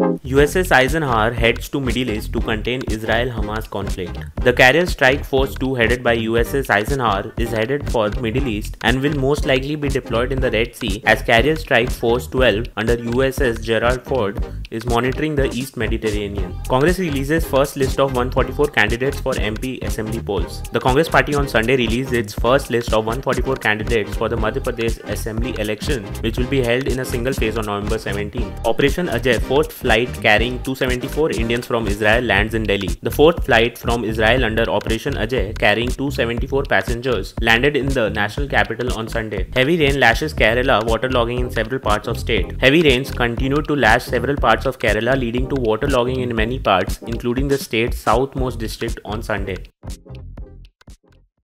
USS Eisenhower heads to Middle East to contain Israel-Hamas conflict. The Carrier Strike Force 2 headed by USS Eisenhower is headed for Middle East and will most likely be deployed in the Red Sea as Carrier Strike Force 12 under USS Gerald Ford is monitoring the East Mediterranean. Congress releases first list of 144 candidates for MP assembly polls. The Congress party on Sunday released its first list of 144 candidates for the Madhya Pradesh assembly election which will be held in a single phase on November 17. Operation Ajay, fourth flight carrying 274 Indians from Israel lands in Delhi. The fourth flight from Israel under Operation Ajay carrying 274 passengers landed in the national capital on Sunday. Heavy rain lashes Kerala, waterlogging in several parts of state. Heavy rains continued to lash several parts of Kerala leading to waterlogging in many parts including the state's southmost district on Sunday.